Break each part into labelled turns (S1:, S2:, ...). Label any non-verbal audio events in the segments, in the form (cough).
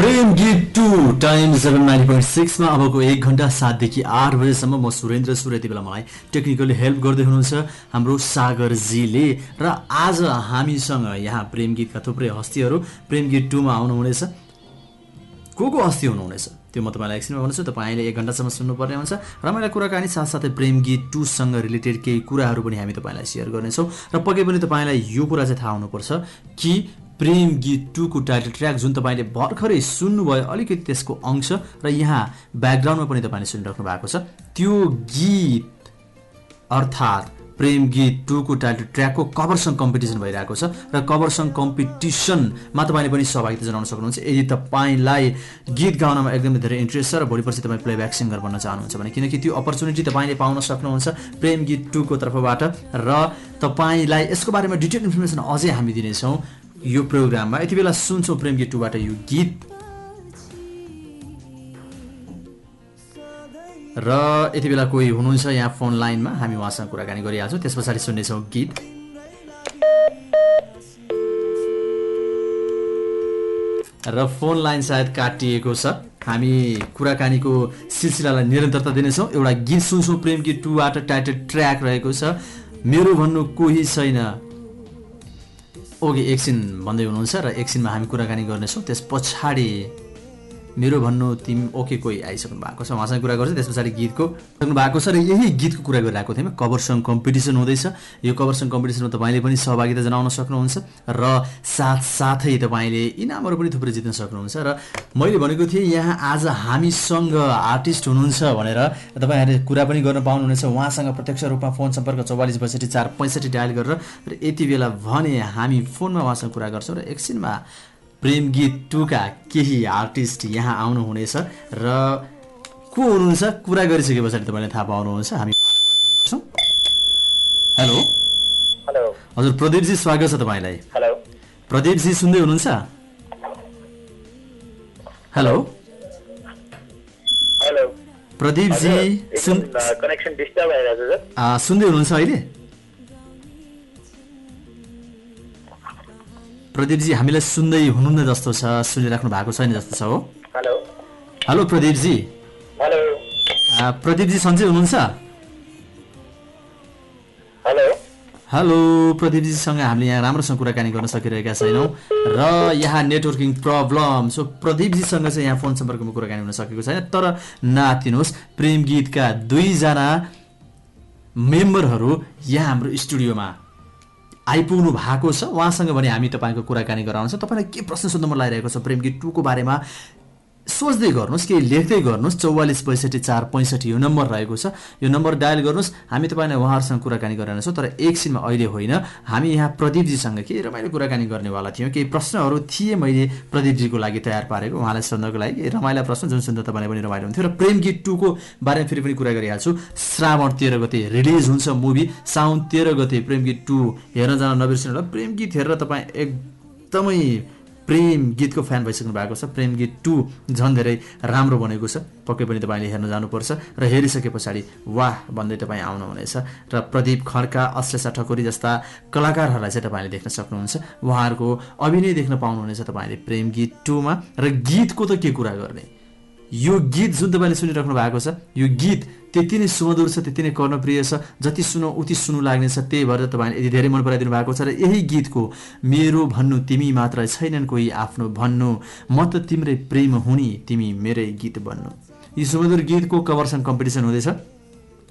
S1: Prem Geet two time seven nine point सिक्समा अबको एक घन्टा सातदेखि आठ बजेसम्म म सुरेन्द्र सुर यति बेला मलाई टेक्निकली हेल्प गर्दै हुनुहुन्छ हाम्रो सागरजीले र आज हामीसँग यहाँ प्रेम गीतका थुप्रै हस्तीहरू प्रेम गीत टूमा आउनुहुनेछ। को को हस्ती हुनुहुनेछ? त्यो म तपाईँलाई एकछिनमा भन्छु तपाईँले एक घन्टासम्म सुन्नुपर्ने हुन्छ। रमाइलो कुराकानी साथसाथै प्रेम गीत टूसँग रिलेटेड केही कुराहरू पनि हामी तपाईँलाई सेयर गर्नेछौँ। र पक्कै पनि तपाईँलाई यो कुरा चाहिँ थाहा हुनुपर्छ कि प्रेम गीत टूको टाइटल ट्र्याक जुन तपाईँले भर्खरै सुन्नुभयो अलिकति त्यसको अंश र यहाँ ब्याकग्राउन्डमा पनि तपाईँले सुनिराख्नु भएको छ। त्यो गीत अर्थात् प्रेम गीत टूको टाइटल ट्र्याकको कभर सङ कम्पिटिसन भइरहेको छ र कभर सङ कम्पिटिसनमा तपाईँले पनि सहभागिता जनाउन सक्नुहुन्छ। यदि तपाईँलाई गीत गाउनमा एकदमै धेरै इन्ट्रेस्ट छ र भोलिपर्सि तपाईँ प्लेब्याक सिङ्गर बन्न चाहनुहुन्छ भने किनकि त्यो अपर्च्युनिटी तपाईँले पाउन सक्नुहुन्छ प्रेम गीत टूको तर्फबाट र तपाईँलाई यसको बारेमा डिटेल इन्फर्मेसन अझै हामी दिनेछौँ। यो प्रोग्राममा यति बेला सुन्छौँ प्रेम गीत टूबाट यो गीत। र यति बेला कोही हुनुहुन्छ यहाँ फोन लाइनमा हामी उहाँसँग कुराकानी गरिहाल्छौँ। त्यस पछाडि सुन्नेछौँ गीत। र फोन लाइन सायद काटिएको छ। हामी कुराकानीको सिलसिलालाई निरन्तरता दिनेछौँ। एउटा गीत सुन्छौँ प्रेम गीत टूबाट टाइटल ट्र्याक रहेको छ। मेरो भन्नु कोही छैन। ओके एकछिन भन्दै हुनुहुन्छ र एकछिनमा हामी कुराकानी गर्नेछौँ। त्यस पछाडि मेरो भन्नु तिमी ओके कोही आइसक्नु भएको छ? उहाँसँग कुरा गर्छ त्यस पछाडि गीतको सक्नु भएको छ र यही गीतको कुरा गरिरहेको थियौँ। कभर सङ कम्पिटिसन हुँदैछ। यो कभर सङ कम्पिटिसनमा तपाईँले पनि सहभागिता जनाउन सक्नुहुन्छ र साथसाथै तपाईँले इनामहरू पनि थुप्रै जित्न सक्नुहुन्छ र मैले भनेको थिएँ यहाँ आज हामीसँग आर्टिस्ट हुनुहुन्छ भनेर तपाईँहरूले कुरा पनि गर्न पाउनुहुनेछ। उहाँसँग प्रत्यक्ष रूपमा फोन सम्पर्क चौवालिस बैसठी चार पैँसठी डायल गरेर र यति बेला भने हामी फोनमा उहाँसँग कुरा गर्छौँ र एकछिनमा प्रेम गीत टुका केही आर्टिस्ट यहाँ आउनुहुनेछ र को हुनुहुन्छ? कुरा गरिसके पछाडि तपाईँले थाहा पाउनुहुन्छ। हामी हेलो।
S2: हेलो।
S1: हजुर प्रदीपजी स्वागत छ तपाईँलाई।
S2: हेलो।
S1: प्रदीपजी सुन्दै हुनुहुन्छ? हेलो।
S2: हेलो।
S1: प्रदीपजी सुन्दै हुनुहुन्छ अहिले? प्रदीपजी हामीलाई सुन्दै हुनुहुन्न जस्तो छ सुनिराख्नु भएको छैन जस्तो छ हो।
S2: Hello.
S1: Hello Pradeep ji.
S2: Hello.
S1: Pradeep ji सन्चै हुनुहुन्छ?
S2: हेलो।
S1: हेलो प्रदीपजीसँग हामीले यहाँ राम्रोसँग कुराकानी गर्न सकिरहेका छैनौँ र यहाँ नेटवर्किङ प्रब्लम सो प्रदीपजीसँग चाहिँ यहाँ फोन सम्पर्कमा कुराकानी हुन सकेको छैन। तर नातिनुहोस् प्रेम गीतका दुईजना मेम्बरहरू यहाँ हाम्रो स्टुडियोमा आइपुग्नु भएको छ। उहाँसँग भने हामी तपाईँको कुराकानी गराउँछ तपाईँलाई के प्रश्न सोध्न मन लागिरहेको छ प्रेम गीत टूको बारेमा? सोच्दै गर्नुहोस् केही लेख्दै गर्नुहोस् चौवालिस पैँसठी चार पैँसठी यो नम्बर रहेको छ। यो नम्बर डायल गर्नुहोस्। हामी तपाईँलाई उहाँहरूसँग कुराकानी गराउनेछौँ तर एकछिनमा अहिले होइन। हामी यहाँ प्रदीपजीसँग केही रमाइलो कुराकानी गर्नेवाला थियौँ। केही प्रश्नहरू थिए मैले प्रदीपजीको लागि तयार पारेको। उहाँलाई सोध्नको लागि केही रमाइला प्रश्न जुन सुन्दा तपाईँलाई पनि रमाइलो हुन्थ्यो। र प्रेम गीत टूको बारेमा फेरि पनि कुरा गरिहाल्छु। श्रावण तेह्र गते रिलिज हुन्छ मुभी। साउन तेह्र गते प्रेम गीत टू हेर्न जान नबिर्सिनु होला। प्रेम गीत हेरेर तपाईँ एकदमै प्रेम गीतको फ्यान भइसक्नु भएको छ। प्रेम गीत टू झन् धेरै राम्रो बनेको छ। पक्कै पनि तपाईँले हेर्न जानुपर्छ र हेरिसके पछाडि वाह भन्दै तपाईँ आउनुहुनेछ र प्रदीप खड्का अश्लेषा ठकुरी जस्ता कलाकारहरूलाई चाहिँ तपाईँले देख्न सक्नुहुन्छ। उहाँहरूको अभिनय देख्न पाउनुहुनेछ तपाईँले प्रेम गीत टूमा र गीतको त के कुरा गर्ने? यो गीत जुन तपाईँले सुनिराख्नु भएको छ यो गीत त्यति नै सुमधुर छ त्यति नै कर्णप्रिय छ जति सुनौ उति सुन्नु लाग्नेछ त्यही भएर तपाईँले यदि धेरै मन पराइदिनु भएको छ र यही गीतको मेरो भन्नु तिमी मात्र छैनन् कोही आफ्नो भन्नु। म त तिम्रै प्रेम हुने तिमी मेरै गीत बन्नु। यो सुमधुर गीतको कभरसँग कम्पिटिसन हुँदैछ।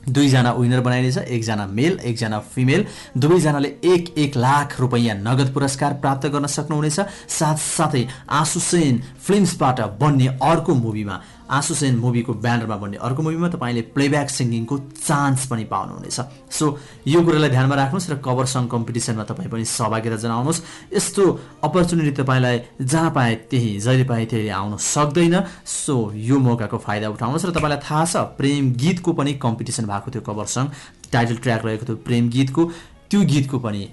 S1: दुईजना विनर बनाइनेछ एकजना मेल एकजना फिमेल दुवैजनाले एक एक लाख रुपैयाँ नगद पुरस्कार प्राप्त गर्न सक्नुहुनेछ। साथसाथै आसुसेन फिल्म्सबाट बन्ने अर्को मुभीमा आसुसेन मुभीको ब्यानरमा बन्ने अर्को मुभीमा तपाईँले प्लेब्याक सिङ्गिङको चान्स पनि पाउनुहुनेछ। सो यो कुरालाई ध्यानमा राख्नुहोस् र कभर सङ कम्पिटिसनमा तपाईँ पनि सहभागिता जनाउनुहोस्। यस्तो अपर्च्युनिटी तपाईँलाई जहाँ पाए त्यही जहिले पाए त्यही आउन सक्दैन। सो यो मौकाको फाइदा उठाउनुहोस् र तपाईँलाई थाहा छ प्रेम गीतको पनि कम्पिटिसन भएको थियो कभर सङ टाइटल ट्र्याक रहेको थियो प्रेम गीतको। त्यो गीतको पनि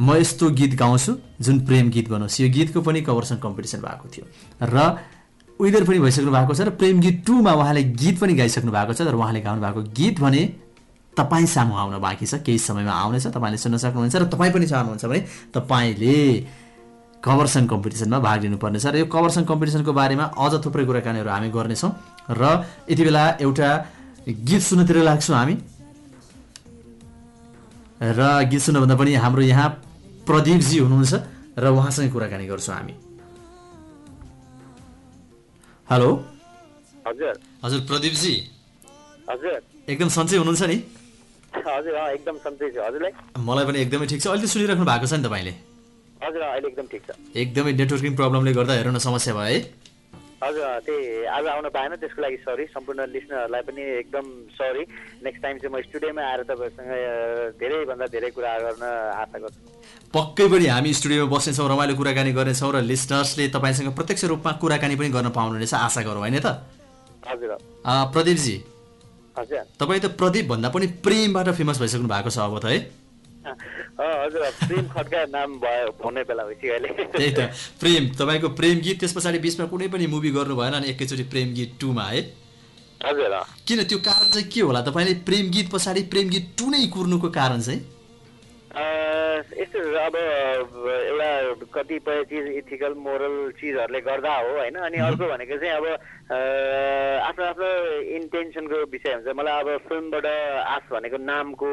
S1: म यस्तो गीत गाउँछु जुन प्रेम गीत बनोस्। यो गीतको पनि कभर सङ कम्पिटिसन भएको थियो। र विनर पनि भइसक्नु भएको छ र प्रेम गीत टूमा उहाँले गीत पनि गाइसक्नु भएको छ तर उहाँले गाउनु भएको गीत भने तपाईँ सामु आउन बाँकी छ केही समयमा आउनेछ तपाईँले सुन्न सक्नुहुन्छ र तपाईँ पनि चाहनुहुन्छ भने तपाईँले कभर सङ कम्पिटिसनमा भाग लिनुपर्नेछ र यो कभर सङ कम्पिटिसनको बारेमा अझ थुप्रै कुराकानीहरू हामी गर्नेछौँ र यति बेला एउटा गीत सुन्नतिर लाग्छौँ हामी। र गीत सुन्नुभन्दा पनि हाम्रो यहाँ प्रदीपजी हुनुहुन्छ र उहाँसँग कुराकानी गर्छौँ हामी। हेलो।
S2: हजुर।
S1: हजुर प्रदीपजी।
S2: हजुर।
S1: एकदम सन्चै हुनुहुन्छ नि?
S2: हजुर एकदम सन्चै छु। हजुरलाई?
S1: मलाई पनि एकदमै ठिक छ। अहिले सुनिराख्नु भएको छ नि तपाईँले?
S2: हजुर अहिले एकदम ठिक छ।
S1: एकदमै नेटवर्किङ प्रब्लमले गर्दा हेर्नु न समस्या भयो है।
S2: हजुर त्यही आज आउन पाएन त्यसको लागि सरी सम्पूर्ण लिसनरहरूलाई पनि एकदम सरी नेक्स्ट टाइम चाहिँ म स्टुडियोमा आएर तपाईँहरूसँग धेरैभन्दा धेरै कुरा गर्न आशा गर्छु।
S1: पक्कै पनि हामी स्टुडियोमा बस्नेछौँ रमाइलो कुराकानी गर्नेछौँ र लिस्नर्सले तपाईँसँग प्रत्यक्ष रूपमा कुराकानी पनि गर्न पाउनुहुनेछ आशा गरौँ होइन त?
S2: हजुर।
S1: प्रदीपजी।
S2: हजुर।
S1: तपाईँ त प्रदीप भन्दा पनि प्रेमबाट फेमस भइसक्नु भएको छ अब त है?
S2: हजुर प्रेम खड्का नाम भयो हुने बेला भइसक्यो अहिले।
S1: त्यही त प्रेम तपाईँको प्रेम गीत त्यस पछाडि बिचमा कुनै पनि मुभी गर्नु भएन अनि एकैचोटि प्रेम गीत टूमा है?
S2: हजुर।
S1: किन त्यो कारण चाहिँ के होला? तपाईँले प्रेम गीत पछाडि प्रेम गीत टू नै कुर्नुको कारण चाहिँ?
S2: यस्तो अब एउटा कतिपय चिज इथिकल मोरल चिजहरूले गर्दा हो होइन? अनि अर्को भनेको चाहिँ अब आफ्नो आफ्नो इन्टेन्सनको विषय हुन्छ मलाई अब फिल्मबाट आस भनेको नामको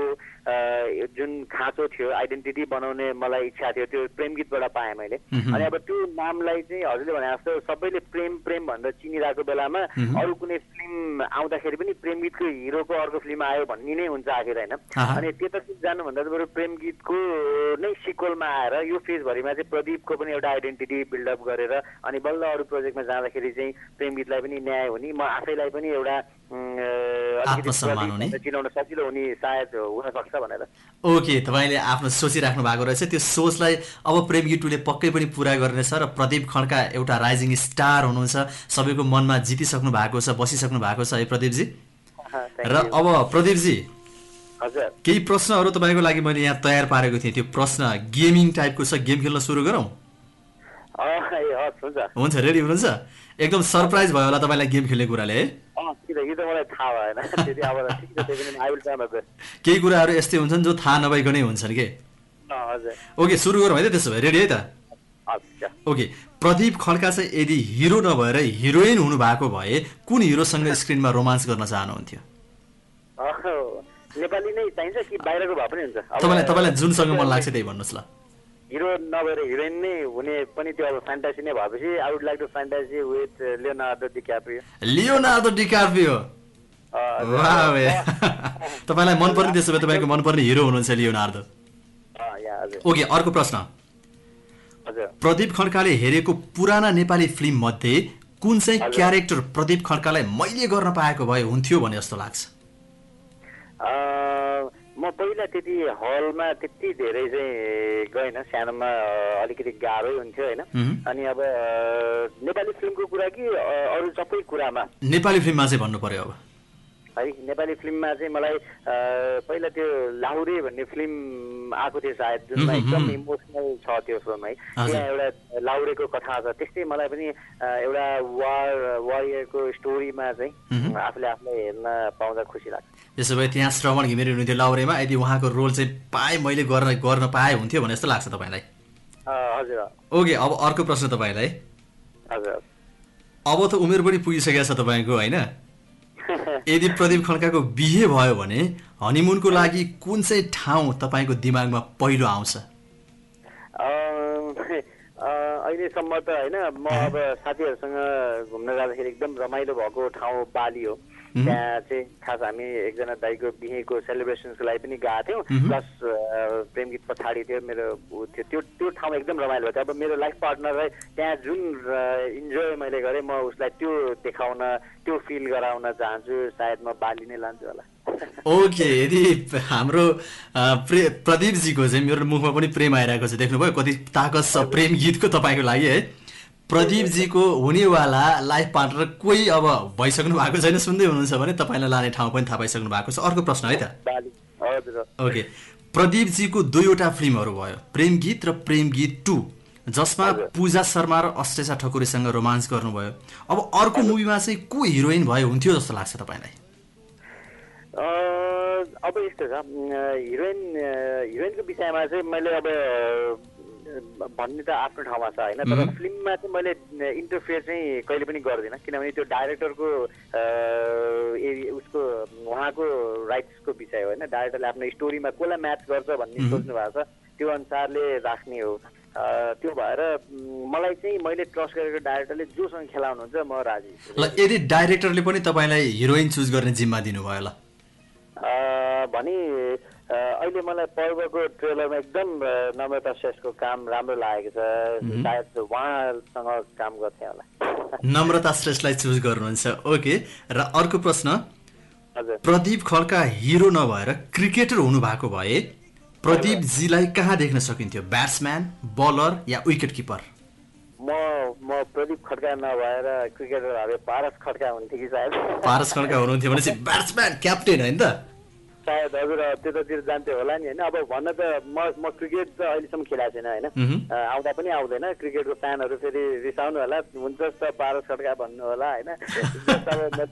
S2: जुन खाँचो थियो आइडेन्टिटी बनाउने मलाई इच्छा थियो त्यो प्रेम गीतबाट पाएँ मैले। अनि अब त्यो नामलाई चाहिँ हजुरले भने जस्तो सबैले प्रेम प्रेम भनेर चिनिरहेको बेलामा अरू कुनै फिल्म आउँदाखेरि पनि प्रेम गीतको हिरोको अर्को फिल्म आयो भन्ने नै हुन्छ आखिर होइन। अनि त्यतातिर जानुभन्दा त बरु प्रेम गीतको नै सिक्वलमा आएर यो फेजभरिमा चाहिँ प्रदीपको पनि एउटा आइडेन्टिटी बिल्डअप गरेर अनि बल्ल अरू प्रोजेक्टमा जाँदाखेरि चाहिँ प्रेम गीतलाई पनि न्याय हुने म आफैलाई पनि एउटा
S1: आत्मसम्मान हुने।
S2: सजिलो हुने सायद भनेर।
S1: ओके तपाईँले आफ्नो सोचिराख्नु भएको रहेछ। त्यो सोचलाई अब प्रेम गीत टूले पक्कै पनि पुरा गर्नेछ र प्रदीप खड्का एउटा राइजिङ स्टार हुनुहुन्छ। सबैको मनमा जितिसक्नु भएको छ बसिसक्नु भएको छ है प्रदीपजी? र. अब प्रदीपजी
S2: हजुर।
S1: केही प्रश्नहरू तपाईँको लागि मैले यहाँ तयार पारेको थिएँ। त्यो प्रश्न गेमिङ टाइपको छ? गेम खेल्न सुरु गरौँ?
S2: हुन्छ।
S1: रेडी हुनुहुन्छ? एकदम सरप्राइज भयो होला तपाईँलाई गेम खेल्ने कुराले है? (laughs) केही कुराहरू यस्तै हुन्छन् जो थाहा नभइकनै हुन्छन् के? ओके सुरु गरौँ है त त्यसो भए। रेडी है त? ओके प्रदीप खड्का चाहिँ यदि हिरो नभएर हिरोइन हुनु भएको भए कुन हिरोसँग स्क्रिनमा रोमान्स गर्न चाहनुहुन्थ्यो?
S2: अँ, नेपाली नै चाहिन्छ कि बाहिरको भए पनि हुन्छ? अब-
S1: तपाईँलाई तपाईँलाई जुनसँग (laughs) मन लाग्छ त्यही भन्नुहोस् ल।
S2: हिरो नभएर हिरोइन नै हुने पनि त्यो अब फ्यान्टासी नै भएपछि I would like to fantasy with Leonardo DiCaprio अँ,
S1: वाह वे। (laughs) तपाईँलाई मनपर्ने त्यसो भए तपाईँको मनपर्ने हिरो हुनुहुन्छ
S2: हजुर।
S1: ओके अर्को प्रश्न। प्रदीप खड्काले हेरेको पुराना नेपाली फिल्म मध्ये कुन चाहिँ क्यारेक्टर प्रदीप खड्कालाई मैले गर्न पाएको भए हुन्थ्यो भने जस्तो लाग्छ?
S2: म पहिला त्यति हलमा त्यति धेरै चाहिँ गएन सानोमा अलिकति गाह्रै हुन्थ्यो होइन। अनि अब नेपाली फिल्मको कुरा कि अरू सबै कुरामा
S1: नेपाली फिल्ममा चाहिँ भन्नु पर्यो अब
S2: है नेपाली फिल्ममा चाहिँ मलाई पहिला त्यो लाहुरे भन्ने फिल्म आएको थियो सायद जुनमा एकदम। इमोसनल छ त्यो फिल्म है। त्यहाँ एउटा लाहुरेको कथा छ त्यस्तै मलाई पनि एउटा वार वारियरको स्टोरीमा चाहिँ। आफूले आफूलाई हेर्न पाउँदा खुसी लाग्छ
S1: त्यसो भए त्यहाँ श्रवण घिमिरे हुनुहुन्थ्यो लाउरेमा। यदि उहाँको रोल चाहिँ पाए मैले गर्न गर्न पाए हुन्थ्यो भने जस्तो लाग्छ तपाईँलाई।
S2: हजुर।
S1: ओके अब अर्को प्रश्न तपाईँलाई।
S2: हजुर।
S1: अब त उमेर पनि पुगिसकेको छ तपाईँको होइन? यदि प्रदीप खड्काको बिहे भयो भने हनिमुनको लागि कुन चाहिँ ठाउँ तपाईँको दिमागमा पहिलो आउँछ?
S2: अहिलेसम्म त होइन म अब साथीहरूसँग घुम्न जाँदाखेरि एकदम रमाइलो भएको ठाउँ बाली हो। त्यहाँ चाहिँ खास हामी एकजना दाईको बिहेको सेलिब्रेसन्सको लागि पनि गएको थियौँ। प्लस प्रेम गीत पछाडि थियो मेरो थियो। त्यो त्यो ठाउँ एकदम रमाइलो थियो। अब मेरो लाइफ पार्टनरलाई त्यहाँ जुन इन्जोय मैले गरेँ म उसलाई त्यो देखाउन त्यो फिल गराउन चाहन्छु। सायद म बाली नै लान्छु होला। (laughs)
S1: ओके यदि हाम्रो प्रे प्रदीपजीको चाहिँ मेरो मुखमा पनि प्रेम आइरहेको छ। देख्नुभयो कति ताकत छ प्रेम गीतको तपाईँको लागि है। प्रदीपजीको हुनेवाला लाइफ पार्टनर कोही अब भइसक्नु भएको छैन सुन्दै हुनुहुन्छ भने तपाईँलाई लाने ठाउँ पनि थाहा पाइसक्नु भएको छ। अर्को प्रश्न है त। ओके। प्रदीपजीको दुईवटा फिल्महरू भयो प्रेम गीत र प्रेम गीत टू जसमा पूजा शर्मा र अस्टेसा ठकुरीसँग रोमान्स गर्नुभयो। अब अर्को मुभीमा चाहिँ को हिरोइन भए हुन्थ्यो जस्तो लाग्छ तपाईँलाई?
S2: अब यस्तो छ। हिरोइन हिरोइनको विषयमा चाहिँ मैले अब भन्ने त आफ्नो ठाउँमा छ होइन? तर फिल्ममा चाहिँ मैले इन्टरफेयर चाहिँ कहिले पनि गर्दिनँ किनभने त्यो डाइरेक्टरको उसको उहाँको राइट्सको विषय हो होइन? डाइरेक्टरले आफ्नो स्टोरीमा कसलाई म्याच गर्छ भन्ने सोच्नु भएको छ त्यो अनुसारले राख्ने हो। त्यो भएर मलाई चाहिँ मैले ट्रस्ट गरेको डाइरेक्टरले जोसँग खेलाउनुहुन्छ म राजी।
S1: ल यदि डाइरेक्टरले पनि तपाईँलाई हिरोइन चुज गर्ने जिम्मा दिनुभयो ल।
S2: अ, भने अहिले मलाई पर्वको ट्रेलरमा एकदम नम्रता श्रेष्ठको काम राम्रो लागेको छ। सायद उहाँसँग काम गर्थेँ होला। (laughs)
S1: नम्रता श्रेष्ठलाई चुज गर्नुहुन्छ। ओके र अर्को प्रश्न। प्रदीप खड्का हिरो नभएर क्रिकेटर हुनु भएको भए प्रदीपजीलाई कहाँ देख्न सकिन्थ्यो? ब्याट्सम्यान बलर या विकेट किपर
S2: म म प्रदीप खड्का नभएर क्रिकेटर भए पारस खड्का हुन्थ्यो कि सायद।
S1: पारस खड्का हुनुहुन्थ्यो भने चाहिँ ब्याट्सम्यान क्याप्टेन होइन त।
S2: सायद हजुर त्यतातिर जान्थ्यो होला नि होइन। अब भन्न त म म क्रिकेट त अहिलेसम्म खेलाएको छैन होइन। आउँदा पनि आउँदैन। क्रिकेटको फ्यानहरू फेरि रिसाउनु होला। हुन्छ त पारस खड्का भन्नु होला होइन।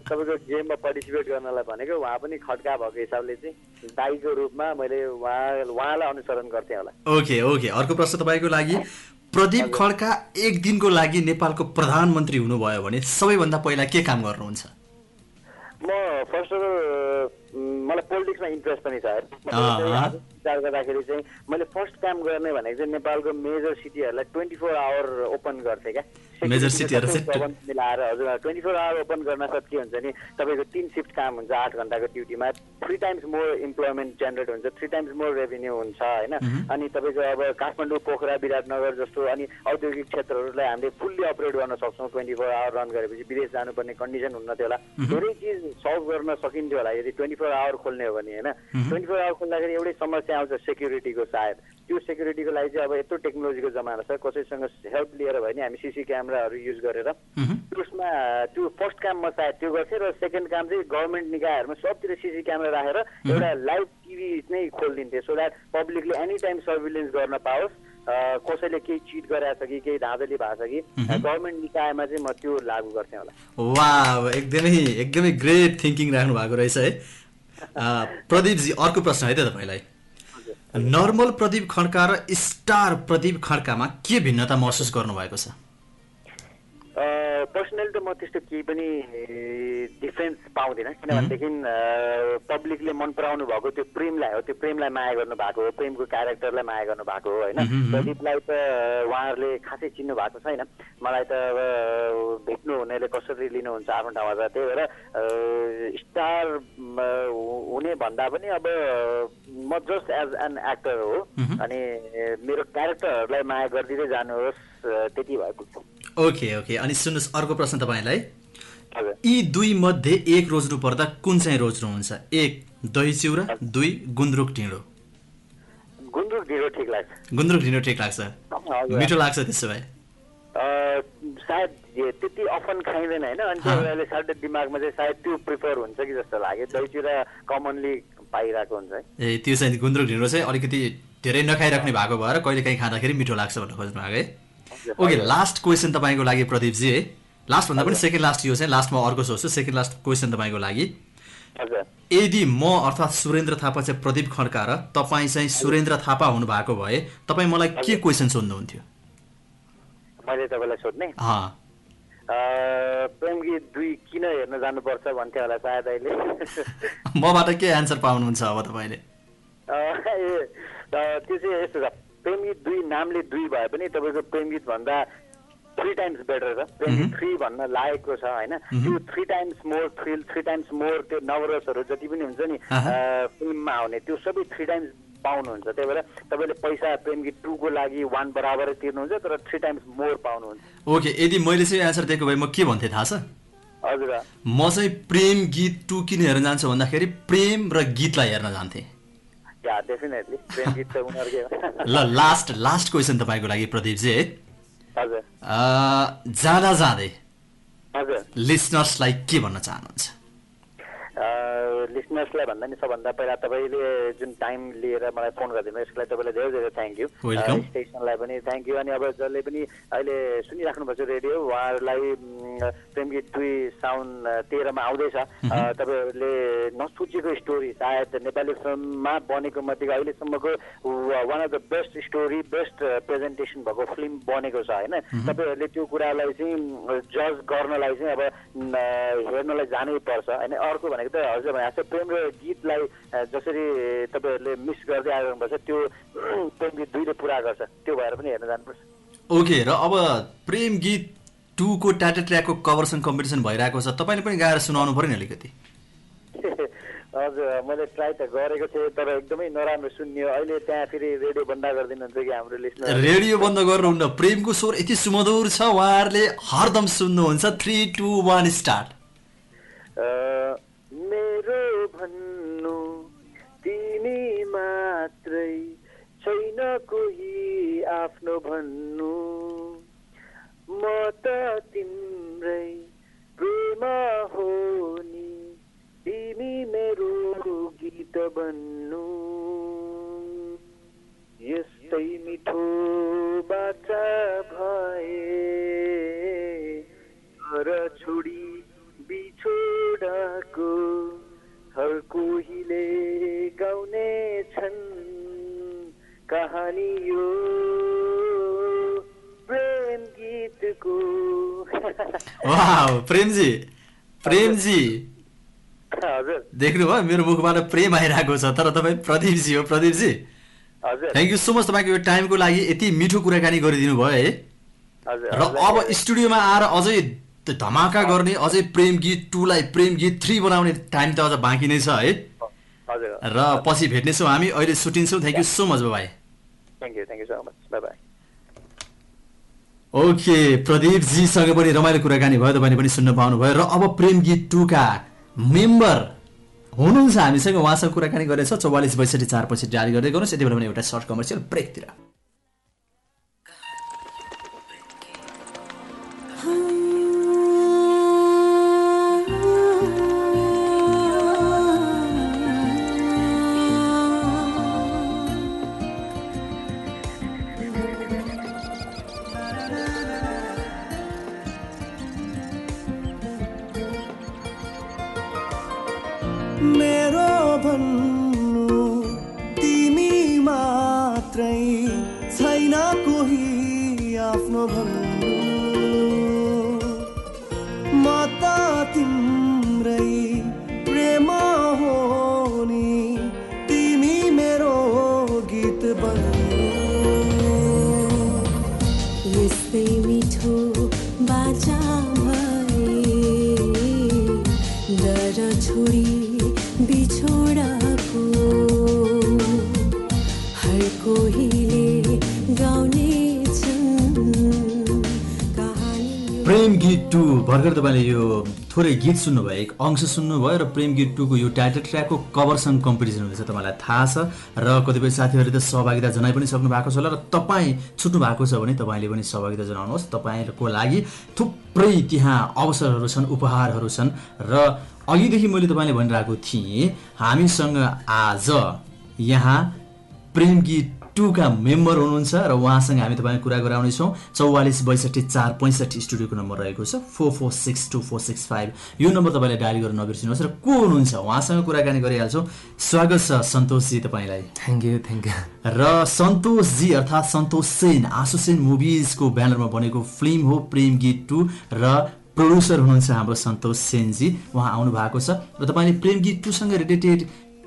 S2: तपाईँको गेममा पार्टिसिपेट गर्नलाई भनेको उहाँ पनि खड्का भएको हिसाबले चाहिँ दाईको रूपमा मैले उहाँ उहाँलाई अनुसरण गर्थेँ होला।
S1: Okay okay. अर्को प्रश्न तपाईँको लागि प्रदीप खड्का एक दिनको लागि नेपालको प्रधानमन्त्री हुनुभयो भने सबैभन्दा पहिला के काम गर्नुहुन्छ?
S2: म फर्स्ट अफ अल मलाई पोलिटिक्समा इन्ट्रेस्ट पनि छ। विचार गर्दाखेरि चाहिँ मैले फर्स्ट काम गर्ने भनेको चाहिँ नेपालको मेजर सिटीहरूलाई ट्वेन्टी फोर आवर ओपन गर्थेँ क्या।
S1: चाहिँ-
S2: प्रबन्ध मिलाएर हजुर ट्वेन्टी फोर आवर ओपन गर्न सक्छ के हुन्छ नि तपाईँको तिन सिफ्ट काम हुन्छ आठ घन्टाको ड्युटीमा three times more employment generate हुन्छ थ्री टाइम्स मोर रेभेन्यू हुन्छ होइन। अनि तपाईँको अब काठमाडौँ पोखरा विराटनगर जस्तो अनि औद्योगिक क्षेत्रहरूलाई हामीले फुल्ली अपरेट गर्न सक्छौँ। ट्वेन्टी फोर आवर रन गरेपछि विदेश जानुपर्ने कन्डिसन हुन्न थियो होला धेरै चिज सल्भ गर्न सकिन्थ्यो होला। यदि ट्वेन्टी फोर आवर खोल्ने हो भने होइन ट्वेन्टी फोर आवर खोल्दाखेरि एउटै समस्या आउँछ सेक्युरिटीको सायद। त्यो सेक्युरिटीको लागि चाहिँ अब यत्रो टेक्नोलोजीको जमाना छ कसैसँग हेल्प लिएर भयो नि हामी सिसी क्यामेराहरू युज गरेर त्यसमा त्यो फर्स्ट काम म सायद त्यो गर्थेँ र सेकेन्ड काम चाहिँ गभर्मेन्ट निकायहरूमा सबतिर सिसी क्यामेरा राखेर एउटा लाइभ टिभी नै खोलिदिन्थेँ सो द्याट पब्लिकले एनी टाइम सर्भिलेन्स गर्न पाओस्। कसैले केही चिट गराएको छ कि केही धाँधली भएको छ कि गभर्मेन्ट निकायमा चाहिँ म त्यो लागू गर्थेँ होला।
S1: वा एकदमै एकदमै ग्रेट थिङ्किङ राख्नु भएको रहेछ है। प्रदीपजी अर्को प्रश्न है त तपाईँलाई। नर्मल प्रदीप खड्का र स्टार प्रदीप खड्कामा के भिन्नता महसुस गर्नुभएको छ?
S2: पर्सनली त म त्यस्तो केही पनि डिफ्रेन्स पाउँदिनँ। किनभनेदेखि पब्लिकले मन पराउनु भएको त्यो प्रेमलाई हो त्यो प्रेमलाई माया गर्नु भएको हो प्रेमको क्यारेक्टरलाई माया गर्नु भएको हो होइन? प्रदीपलाई त उहाँहरूले खासै चिन्नु भएको छैन। मलाई त भेट्नु हुनेले कसरी लिनुहुन्छ आफ्नो ठाउँमा छ त्यही भएर स्टार हुने भन्दा पनि अब म जस्ट एज एन एक्टर हो। अनि मेरो क्यारेक्टरहरूलाई माया गरिदिँदै जानुहोस् त्यति भएको छ।
S1: Okay okay. अनि सुन्नुहोस् अर्को प्रश्न तपाईँलाई। यी दुई मध्ये एक रोज्नु पर्दा कुन चाहिँ रोज्नुहुन्छ? एक दही चिउरा दुई गुन्द्रुक ढिँडो।
S2: गुन्द्रुक ढिँडो ठिक लाग्छ।
S1: गुन्द्रुक ढिँडो ठिक लाग्छ। मिठो लाग्छ त्यसो भए।
S2: सायद त्यति अफन खाइँदैन होइन? अनि भएर अहिले साढे दिमागमा चाहिँ सायद त्यो प्रिफर हुन्छ कि जस्तो लाग्यो। दही चिउरा कमनली पाइरहेको हुन्छ है।
S1: ए त्यो चाहिँ गुन्द्रुक ढिँडो चाहिँ अलिकति धेरै नखाइराख्ने भएको भएर कहिले काहीँ खाँदाखेरि मिठो लाग्छ भनेर खोज्नु भएको है। ओके लास्ट क्वेसन तपाईँको लागि प्रदीपजी है। लास्ट भन्दा पनि सेकेन्ड लास्ट यो चाहिँ लास्टमा अर्को सोच्छु सेकेन्ड लास्ट क्वेसन तपाईँको लागि। यदि म अर्थात् सुरेन्द्र थापा चाहिँ प्रदीप खड्का र तपाईँ चाहिँ सुरेन्द्र थापा हुनु भएको भए तपाईँ मलाई के क्वेसन सोध्नुहुन्थ्यो?
S2: मैले तपाईँलाई सोध्ने। प्रेम गीत दुई किन हेर्न जानुपर्छ भन्थ्यो होला सायद अहिले? (laughs)
S1: मबाट के एन्सर पाउनुहुन्छ अब तपाईँले?
S2: त्यो चाहिँ यस्तो छ। प्रेम गीत दुई नामले दुई भए पनि तपाईँको प्रेम गीत भन्दा थ्री टाइम्स बेटर छ। प्रेम गीत थ्री भन्न लागेको छ होइन? त्यो three times more thrill three times more त्यो नवरसहरू जति पनि हुन्छ नि फिल्ममा आउने त्यो सबै थ्री टाइम्स पाउनुहुन्छ। त्यही भएर तपाईँले पैसा प्रेम गीत टूको लागि वान बराबरै तिर्नुहुन्छ तर थ्री टाइम्स मोर पाउनुहुन्छ।
S1: ओके यदि मैले चाहिँ एन्सर दिएको भए म के भन्थेँ थाहा छ?
S2: हजुर।
S1: म चाहिँ प्रेम गीत टु किन हेर्न जान्छु भन्दाखेरि प्रेम र गीतलाई हेर्न जान्थेँ। (laughs) ल लास्ट लास्ट क्वेसन तपाईँको लागि प्रदीपजी है। जाँदा जाँदै लिसनर्सलाई के भन्न चाहनुहुन्छ?
S2: लिसनर्सलाई भन्दा नि सबभन्दा पहिला तपाईँले जुन टाइम लिएर मलाई फोन गरिदिनु यसको लागि तपाईँलाई धेरै धेरै थ्याङ्क यू. स्टेसनलाई पनि थ्याङ्क यू अनि अब जसले पनि अहिले सुनिराख्नु भएको छ रेडियो उहाँहरूलाई प्रेम गीत दुई साउन तेह्रमा आउँदैछ। तपाईँहरूले नसोचेको स्टोरी सायद नेपाली फिल्ममा बनेको मध्येको अहिलेसम्मको one of the best story best presentation भएको फिल्म बनेको छ होइन? तपाईँहरूले त्यो कुरालाई चाहिँ जज गर्नलाई चाहिँ अब हेर्नलाई जानै पर्छ होइन? अर्को भनेको त हजुर भने जस्तो प्रेम र गीतलाई जसरी तपाईँहरूले मिस गर्दै आइरहनुपर्छ त्यो प्रेम गीत दुईले पुरा गर्छ त्यो भएर पनि हेर्न जानुपर्छ
S1: ओके र अब प्रेम गीत टूको टाटा ट्र्याकको कभरसँग कम्पिटिसन भइरहेको छ तपाईँले पनि गाएर सुनाउनु पऱ्यो नि अलिकति
S2: हजुर मैले ट्राई त गरेको थिएँ तर एकदमै नराम्रो सुन्यो अहिले त्यहाँ फेरि रेडियो बन्द गरिदिनुहुन्छ कि हाम्रो
S1: रेडियो बन्द गर्नुहुन्न प्रेमको स्वर यति सुमधुर छ उहाँहरूले हरदम सुन्नुहुन्छ थ्री टू वान स्टार्ट
S2: मेरो भन्नु तिमी मात्रै छैन कोही आफ्नो भन्नु। म त तिम्रै प्रेम हो नि तिमी मेरो गीत भन्नु। यस्तै मिठो बाचा
S1: प्रेमजी प्रेमजी
S2: हजुर
S1: देख्नुभयो मेरो मुखबाट प्रेम आइरहेको छ तर तपाईँ प्रदीपजी हो प्रदीपजी
S2: हजुर
S1: थ्याङ्क यू सो मच तपाईँको यो टाइमको लागि यति मिठो कुराकानी गरिदिनु भयो है। र अब स्टुडियोमा आएर अझै धमाका गर्ने अझै प्रेम गीत टूलाई प्रेम गीत थ्री बनाउने टाइम त अझ बाँकी नै छ है।
S2: हजुर
S1: र पछि भेट्नेछौँ हामी अहिले सुटिन्छौँ। थ्याङ्क यू सो मच भाइ
S2: thank you thank you so much bye bye
S1: okay प्रदीपजीसँग पनि रमाइलो कुराकानी भयो तपाईँले पनि सुन्न पाउनुभयो। र अब प्रेम गीत टूका मेम्बर हुनुहुन्छ हामीसँग। उहाँसँग कुराकानी गरेछ चौवालिस बैसठी चार पछि जारी गर्दै गर्नुहोस्। यति बेला पनि एउटा सर्ट कमर्सियल ब्रेकतिर। तपाईँले यो थोरै गीत सुन्नुभयो एक अंश सुन्नुभयो र प्रेम गीत टूको यो टाइटल ट्र्याकको कभरसँग कम्पिटिसन हुँदैछ तपाईँलाई थाहा छ। र कतिपय साथीहरूले त सहभागिता जनाइ पनि सक्नु भएको छ होला र तपाईँ छुट्नु भएको छ भने तपाईँले पनि सहभागिता जनाउनुहोस् तपाईँहरूको लागि थुप्रै त्यहाँ अवसरहरू छन् उपहारहरू छन्। र अघिदेखि मैले तपाईँले भनिरहेको थिएँ हामीसँग आज यहाँ प्रेम गीत टूका मेम्बर हुनुहुन्छ र उहाँसँग हामी तपाईँ कुरा गराउनेछौँ। चौवालिस बैसठी चार पैँसठी स्टुडियोको नम्बर रहेको छ। Four four six two four six five. यो नम्बर तपाईँले डायल गर्न नबिर्सिनुहोस् र को हुनुहुन्छ? उहाँसँग कुराकानी गरिहाल्छौँ। स्वागत छ सन्तोषजी तपाईँलाई।
S3: थ्याङ्क यू थ्याङ्क यू
S1: र सन्तोषजी अर्थात् सन्तोष सेन आशु सेन मुभिजको ब्यानरमा बनेको फिल्म हो प्रेम गीत टू र प्रड्युसर हुनुहुन्छ हाम्रो सन्तोष सेनजी। उहाँ आउनु भएको छ। र तपाईँले प्रेम गीत टूसँग रिलेटेड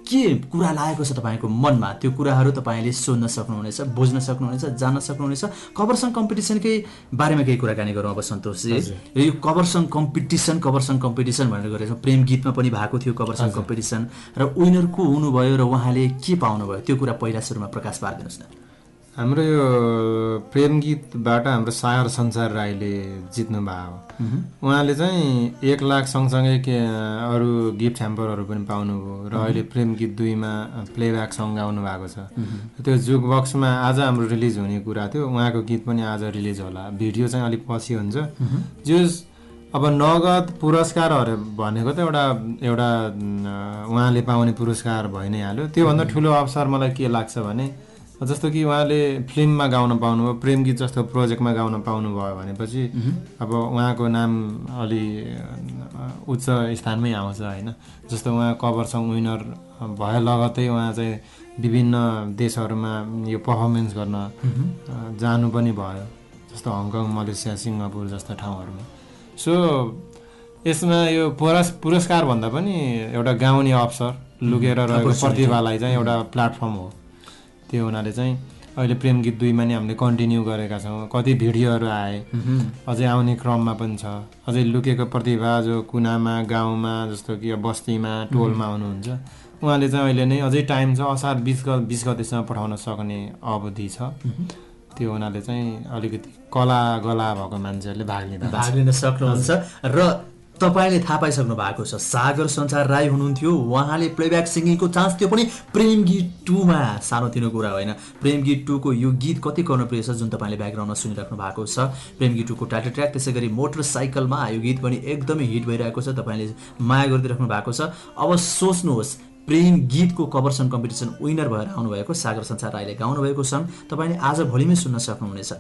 S1: के कुरा लागेको छ तपाईँको मनमा? त्यो कुराहरू तपाईँले सोध्न सक्नुहुनेछ बुझ्न सक्नुहुनेछ जान्न सक्नुहुनेछ। कभरसँग कम्पिटिसनकै बारेमा केही कुराकानी गरौँ अब सन्तोषजी यो कभरसँग कम्पिटिसन कभरसँग कम्पिटिसन भनेर गरेको। प्रेम गीतमा पनि भएको थियो कभरसँग कम्पिटिसन र विनर को हुनुभयो र उहाँले के पाउनुभयो? त्यो कुरा पहिला सुरुमा प्रकाश पारिदिनुहोस् न।
S4: हाम्रो यो प्रेम गीतबाट हाम्रो सागर संसार राईले जित्नु भएको उहाँले चाहिँ एक लाख सँगसँगै के अरू गिफ्ट ह्याम्परहरू पनि पाउनुभयो र अहिले प्रेम गीत दुईमा प्लेब्याक सङ्ग गाउनु भएको छ। त्यो जुक बक्समा आज हाम्रो रिलिज हुने कुरा थियो। उहाँको गीत पनि आज रिलिज होला। भिडियो चाहिँ अलिक पछि हुन्छ। जो अब नगद पुरस्कारहरू भनेको त एउटा एउटा उहाँले पाउने पुरस्कार भइ नै हाल्यो। त्योभन्दा ठुलो अवसर मलाई के लाग्छ भने जस्तो कि उहाँले फिल्ममा गाउन पाउनुभयो प्रेम गीत जस्तो प्रोजेक्टमा गाउन पाउनुभयो भनेपछि अब उहाँको नाम अलि उच्च स्थानमै आउँछ होइन। जस्तो उहाँ कभर सङ विनर भए लगतै उहाँ चाहिँ विभिन्न देशहरूमा यो पर्फर्मेन्स गर्न जानु पनि भयो। जस्तो हङकङ मलेसिया सिङ्गापुर जस्ता ठाउँहरूमा। सो यसमा यो पुरस् पुरस्कार भन्दा पनि एउटा गाउने अवसर लुकेर रहेको. प्रतिभालाई चाहिँ एउटा प्लेटफर्म हो। त्यो हुनाले चाहिँ अहिले प्रेम गीत दुईमा नि हामीले कन्टिन्यू गरेका छौँ। कति भिडियोहरू आए। अझै आउने क्रममा पनि छ। अझै लुकेको प्रतिभा जो कुनामा गाउँमा जस्तो कि अब बस्तीमा टोलमा हुनुहुन्छ। उहाँले चाहिँ अहिले नै अझै टाइम छ असार बिस ग बिस गतेसम्म पठाउन सक्ने अवधि छ। त्यो हुनाले चाहिँ अलिकति कला गला भएको मान्छेहरूले भाग लिँदा
S1: भाग लिन सक्नुहुन्छ। र तपाईँले थाहा पाइसक्नु भएको छ। सागर संसार राई हुनुहुन्थ्यो। उहाँले प्लेब्याक सिङ्गिङको चान्स थियो पनि प्रेम गीत टूमा सानोतिनो कुरा होइन। प्रेम गीत टूको यो गीत कति कर्णप्रिय छ जुन तपाईँले ब्याकग्राउन्डमा सुनिराख्नु भएको छ। प्रेम गीत टूको टाइटल ट्र्याक त्यसै गरी मोटरसाइकलमा यो गीत पनि एकदमै हिट भइरहेको छ। तपाईँले माया गरिदिइराख्नु भएको छ। अब सोच्नुहोस् प्रेम गीतको कभर सङ कम्पिटिसन विनर भएर आउनुभएको सागर संसार राईले गाउनुभएको सङ तपाईँले आज भोलिमै सुन्न सक्नुहुनेछ।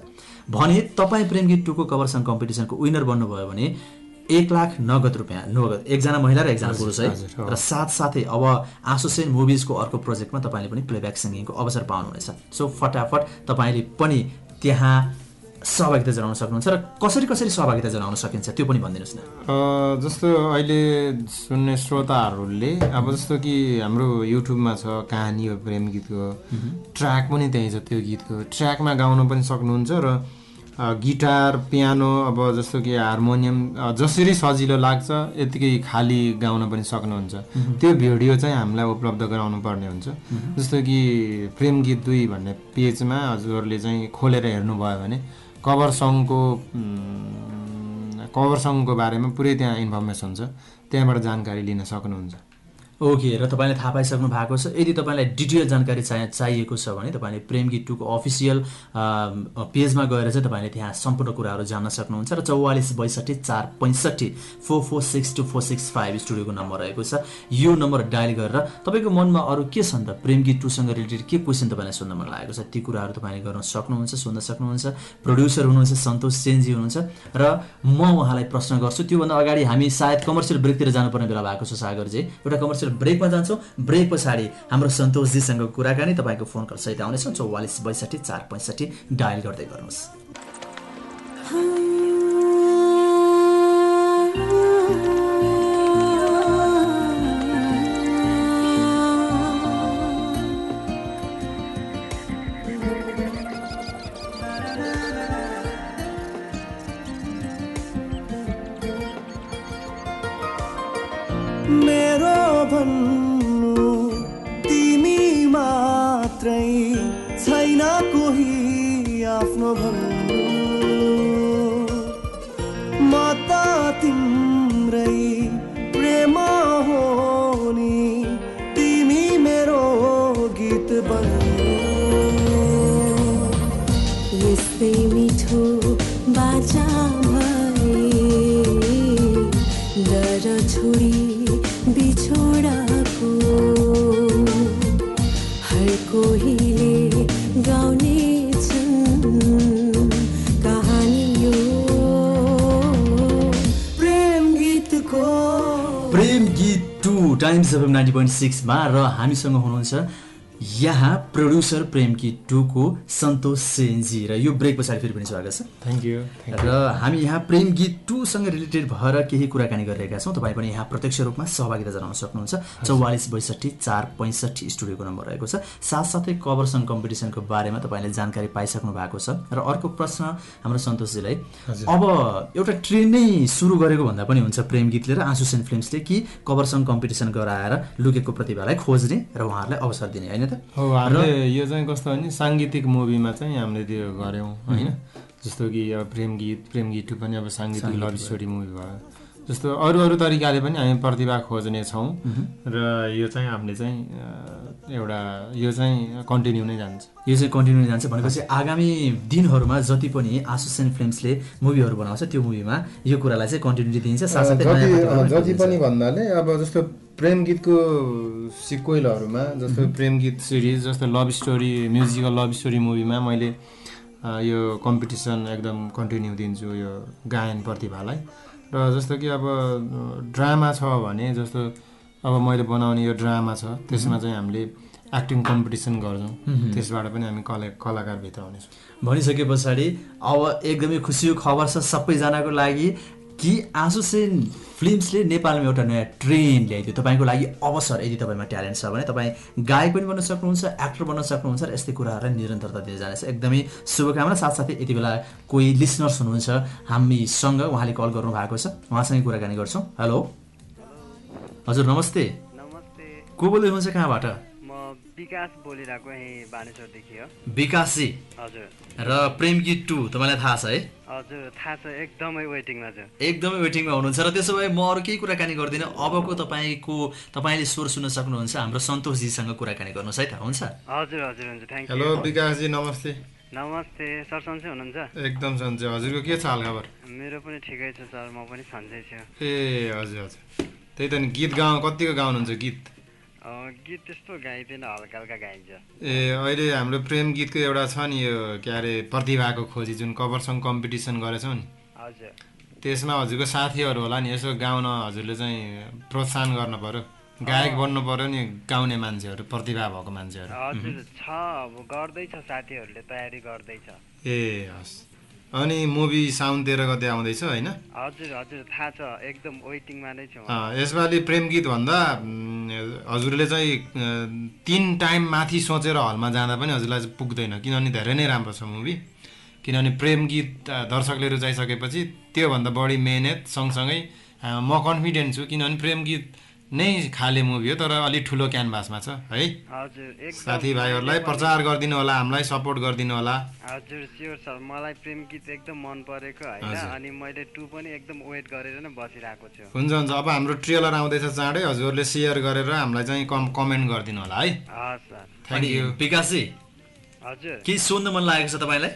S1: भने तपाईँ प्रेम गीत टूको कभर सङ कम्पिटिसनको विनर बन्नुभयो भने एक लाख नगद रुपियाँ नगद। एकजना महिला र एकजना पुरुष है। र साथसाथै अब आसोसेन मुभिजको अर्को प्रोजेक्टमा तपाईँले पनि प्लेब्याक सिङ्गिङको अवसर पाउनुहुनेछ। सो फटाफट तपाईँले पनि त्यहाँ सहभागिता जनाउन सक्नुहुन्छ र कसरी कसरी सहभागिता जनाउन सकिन्छ त्यो पनि भनिदिनुहोस् न।
S4: जस्तो अहिले सुन्ने श्रोताहरूले अब जस्तो कि हाम्रो युट्युबमा छ कहानी हो प्रेम गीतको ट्र्याक पनि त्यही छ त्यो गीतको। ट्र्याकमा गाउन पनि सक्नुहुन्छ र गिटार पियानो अब जस्तो कि हार्मोनियम जसरी सजिलो लाग्छ यतिकै खाली गाउन पनि सक्नुहुन्छ। त्यो भिडियो चाहिँ हामीलाई उपलब्ध गराउनु पर्ने हुन्छ। जस्तो कि प्रेम गीत दुई भन्ने पेजमा हजुरहरूले चाहिँ खोलेर हेर्नुभयो भने कभर सङको कभर सङको बारेमा पुरै त्यहाँ इन्फर्मेसन छ। त्यहाँबाट जानकारी लिन सक्नुहुन्छ।
S1: ओके र तपाईँले थाहा पाइसक्नु भएको छ यदि तपाईँलाई डिटेल जानकारी चाहि चाहिएको छ भने तपाईँले प्रेम गीत टूको अफिसियल पेजमा गएर चाहिँ तपाईँले त्यहाँ सम्पूर्ण कुराहरू जान्न सक्नुहुन्छ र चौवालिस बैसठी चार पैँसठी four four six two four six five स्टुडियोको number रहेको छ। यो नम्बर डायल गरेर तपाईँको मनमा अरू के छ नि त प्रेम गीत टूसँग रिलेटेड के क्वेसन तपाईँलाई सुन्न मन लागेको छ? ती कुराहरू तपाईँले गर्न सक्नुहुन्छ सुन्न सक्नुहुन्छ प्रड्युसर हुनुहुन्छ सन्तोष सेनजी हुनुहुन्छ र म उहाँलाई प्रश्न गर्छु त्योभन्दा अगाडि हामी सायद कमर्सियल ब्रेकतिर जानुपर्ने बेला भएको छ सागरजी। एउटा कमर्सियल ब्रेकमा जान्छौँ। ब्रेक पछाडि हाम्रो सन्तोषजीसँग कुराकानी तपाईँको फोन कल सहित आउनेछ। चौवालिस बैसठी चार पैँसठी डायल गर्दै गर्नुहोस्। टाइम्स एफएम नाइन्टी पोइन्ट सिक्समा र हामीसँग हुनुहुन्छ यहाँ प्रड्युसर प्रेम गीत टूको सन्तोष सेनजी र यो ब्रेक पछाडि फेरि पनि स्वागत छ।
S4: थ्याङ्क यू
S1: र हामी यहाँ प्रेम गीत टूसँग रिलेटेड भएर केही कुराकानी गरिरहेका छौँ। तपाईँ पनि यहाँ प्रत्यक्ष रूपमा सहभागिता जनाउन सक्नुहुन्छ। चौवालिस बैसठी चार पैँसठी स्टुडियोको नम्बर रहेको छ। साथसाथै कभर सङ कम्पिटिसनको बारेमा तपाईँले जानकारी पाइसक्नु भएको छ। र अर्को प्रश्न हाम्रो सन्तोषजीलाई अब एउटा ट्रेन्ड नै सुरु गरेको भन्दा पनि हुन्छ प्रेम गीतले र आँसु सेन फिल्म्सले कि कभर सङ कम्पिटिसन गराएर लुकेको प्रतिभालाई खोज्ने र उहाँहरूलाई अवसर दिने होइन? त?
S4: हो हामीले यो चाहिँ कस्तो भने साङ्गीतिक मुभीमा चाहिँ हामीले त्यो गऱ्यौँ होइन? जस्तो कि अब प्रेम गीत प्रेम गीत पनि अब साङ्गीतिक लभ स्टोरी मुभी भयो। जस्तो अरू अरू तरिकाले पनि हामी प्रतिभा खोज्ने छौँ। र यो चाहिँ हामीले चाहिँ एउटा यो चाहिँ कन्टिन्यू नै जान्छ।
S1: यो चाहिँ कन्टिन्यू जान्छ। भनेपछि आगामी दिनहरूमा जति पनि आसोसिएसन फिल्म्सले मुभीहरू बनाउँछ त्यो मुभीमा यो कुरालाई चाहिँ कन्टिन्युटी दिन्छ साथसाथै
S4: जति। पनि भन्नाले अब जस्तो प्रेम गीतको सिक्वेलहरूमा जस्तो प्रेम गीत सिरिज जस्तो love story musical love story मुभीमा मैले यो कम्पिटिसन एकदम कन्टिन्यू दिन्छु यो गायन प्रतिभालाई। र जस्तो कि अब ड्रामा छ भने जस्तो अब मैले बनाउने यो ड्रामा छ त्यसमा चाहिँ हामीले एक्टिङ कम्पिटिसन गर्छौँ। त्यसबाट पनि हामी कला कलाकारभित्र आउनेछौँ
S1: भनिसके पछाडि अब एकदमै खुसीको खबर छ सबैजनाको लागि। कि आसुसेन फिल्म्सले नेपालमा एउटा नयाँ ट्रेन ल्याइदियो। तपाईँको लागि अवसर यदि तपाईँमा ट्यालेन्ट छ भने तपाईँ गायक पनि बन्न सक्नुहुन्छ एक्टर बन्न सक्नुहुन्छ र यस्तै कुराहरूलाई निरन्तरता दिएर जानेछ एकदमै शुभकामना। साथसाथै यति बेला कोही लिसनर्स हुनुहुन्छ हामीसँग उहाँले कल गर्नु भएको छ। उहाँसँगै कुराकानी गर्छौँ। हेलो। हजुर नमस्ते।
S5: नमस्ते।
S1: को बोल्दै हुनुहुन्छ कहाँबाट?
S5: विकास बोलिरहेको यहीँ बानेश्वरदेखि हो।
S1: विकासजी।
S5: हजुर।
S1: र प्रेम गीत टू तपाईँलाई थाहा छ है?
S5: हजुर थाहा छ एकदमै वेटिङमा छ।
S1: एकदमै वेटिङमा हुनुहुन्छ र त्यसो भए म अरू केही कुराकानी गर्दिनँ। अबको तपाईँको तपाईँले स्वर सुन्न सक्नुहुन्छ हाम्रो सन्तोषजीसँग कुराकानी गर्नुहोस् है त हुन्छ?
S5: हजुर हजुर हुन्छ थ्याङ्क
S4: हेलो
S5: यू
S4: विकासजी नमस्ते।
S5: नमस्ते सर सन्चै हुनुहुन्छ?
S4: एकदम सन्चै हजुरको के छ हालखबर?
S5: मेरो पनि ठिकै छ सर म पनि सन्चै छु।
S4: ए हजुर हजुर। त्यही त नि गीत गाउँ कतिको गाउनुहुन्छ गीत?
S5: गीत त्यस्तो गाइँदैन हल्का हल्का गाइन्छ।
S4: ए अहिले हाम्रो प्रेम गीतको एउटा छ नि यो के अरे प्रतिभाको खोजी जुन कभर सङ्ग कम्पिटिसन गरेछौँ नि।
S5: हजुर।
S4: त्यसमा हजुरको साथीहरू होला नि यसो गाउन हजुरले चाहिँ प्रोत्साहन गर्नु पर्यो। गायक बन्नु पर्यो नि गाउने मान्छेहरू प्रतिभा भएको मान्छेहरू।
S5: हजुर छ अब गर्दैछ साथीहरूले तयारी गर्दैछ।
S4: ए हस्। अनि मुभी साउन तेह्र गते आउँदैछ होइन?
S5: हजुर हजुर थाहा छ एकदम वेटिङमा नै छु
S4: यसपालि प्रेम गीत भन्दा हजुरले चाहिँ तिन टाइम माथि सोचेर हलमा जाँदा पनि हजुरलाई पुग्दैन किनभने धेरै नै राम्रो छ मुभी। किनभने प्रेम गीत दर्शकले रुचाइसकेपछि त्योभन्दा बढी मेहनत सँगसँगै म कन्फिडेन्ट छु किनभने प्रेम गीत नै खाले मुभी हो तर अलिक ठुलो क्यानभासमा छ है?
S5: हजुर एकदम।
S4: साथीभाइहरूलाई प्रचार गरिदिनु होला हामीलाई सपोर्ट गरिदिनु होला।
S5: हजुर स्योर सर मलाई प्रेम गीत एकदम मन परेको होइन। अनि मैले टु पनि एकदम वेट गरेर नै बसिरहेको छु।
S4: हुन्छ हुन्छ। अब हाम्रो ट्रेलर आउँदैछ चाँडै हजुरहरूले सेयर गरेर हामीलाई चाहिँ कम कमेन्ट गरिदिनु होला है? थ्याङ्क यू
S1: विकासजी
S5: हजुर।
S1: केही सोध्नु मन लागेको छ तपाईँलाई?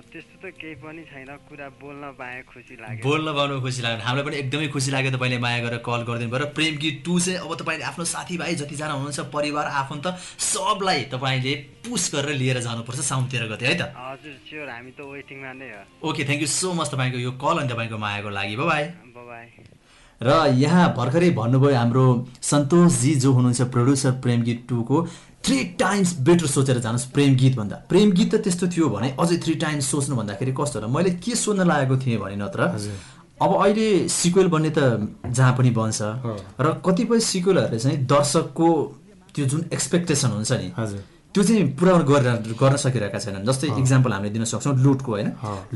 S5: त्यस्तो त केही पनि छैन कुरा बोल्न पाएँ खुसी लाग्यो।
S1: बोल्न पाउनु खुसी लाग्यो। हामीलाई पनि एकदमै खुसी लाग्यो तपाईँले माया गरेर कल गरिदिनु भयो। र प्रेम गीत टू चाहिँ अब तपाईँले आफ्नो साथीभाइ जतिजना हुनुहुन्छ परिवार आफन्त सबलाई तपाईँले पुस गरेर लिएर जानुपर्छ साउनतिर गते है त?
S5: हजुर स्योर हामी त वेटिङमा नै हो।
S1: Okay thank you so much तपाईँको यो कल अनि तपाईँको मायाको लागि। बाई
S5: बाई
S1: र यहाँ भर्खरै भन्नुभयो हाम्रो सन्तोषजी जो हुनुहुन्छ प्रड्युसर प्रेम गीत टूको। थ्री टाइम्स बेटर सोचेर जानुहोस् प्रेम गीत भन्दा। प्रेम गीत त त्यस्तो थियो भने अझै थ्री टाइम्स सोच्नु भन्दाखेरि कस्तो होला? मैले के सोध्न लागेको थिएँ भने नत्र। अब अहिले सिक्वेल बन्ने त जहाँ पनि बन्छ। र कतिपय सिक्वेलहरूले चाहिँ दर्शकको त्यो जुन एक्सपेक्टेसन हुन्छ नि
S4: हजुर।
S1: त्यो चाहिँ पुरा गरेर गर्न सकिरहेका छैनन्। जस्तै इक्जाम्पल हामीले दिन सक्छौँ लुटको होइन?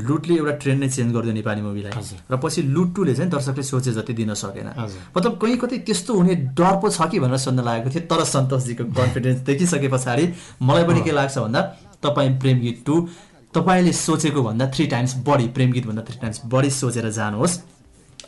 S1: लुटले एउटा ट्रेन्ड नै चेन्ज गरिदियो नेपाली मुभीलाई र पछि लुट टूले चाहिँ दर्शकले सोचे जति दिन सकेन। मतलब कहीँ कतै त्यस्तो हुने डर पो छ कि भनेर सोध्न लागेको थियो तर सन्तोषजीको कन्फिडेन्स देखिसके पछाडि मलाई पनि के लाग्छ भन्दा तपाईँ प्रेम गीत टू तपाईँले सोचेको भन्दा थ्री टाइम्स बढी प्रेम गीत भन्दा थ्री टाइम्स बढी सोचेर जानुहोस्।